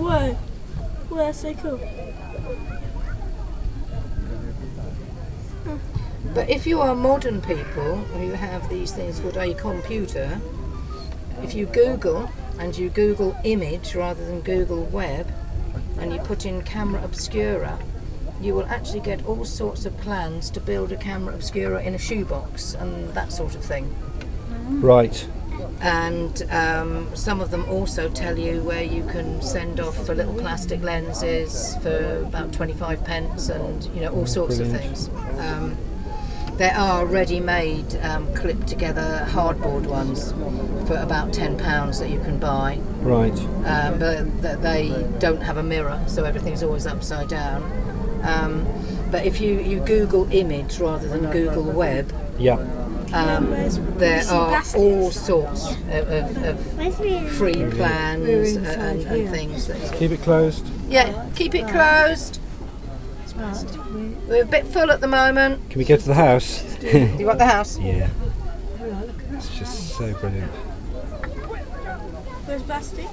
Whoa. Whoa, that's so cool. But if you are modern people who have these things called a computer, if you Google and you Google image rather than Google web, and you put in camera obscura, you will actually get all sorts of plans to build a camera obscura in a shoebox and that sort of thing. Right. And um, some of them also tell you where you can send off for little plastic lenses for about 25 pence and you know all sorts of things. Um, there are ready-made um, clipped together hardboard ones for about £10 that you can buy Right. um, but th- they don't have a mirror, so everything's always upside down. Um, but if you, you Google image rather than Google web, Yeah. Um, there are all sorts of, of, of free plans and, and, and things. That, Keep it closed. yeah, keep it closed. We're a bit full at the moment. Can we go to the house? Do You want the house? yeah. It's just so brilliant. Where's Basti?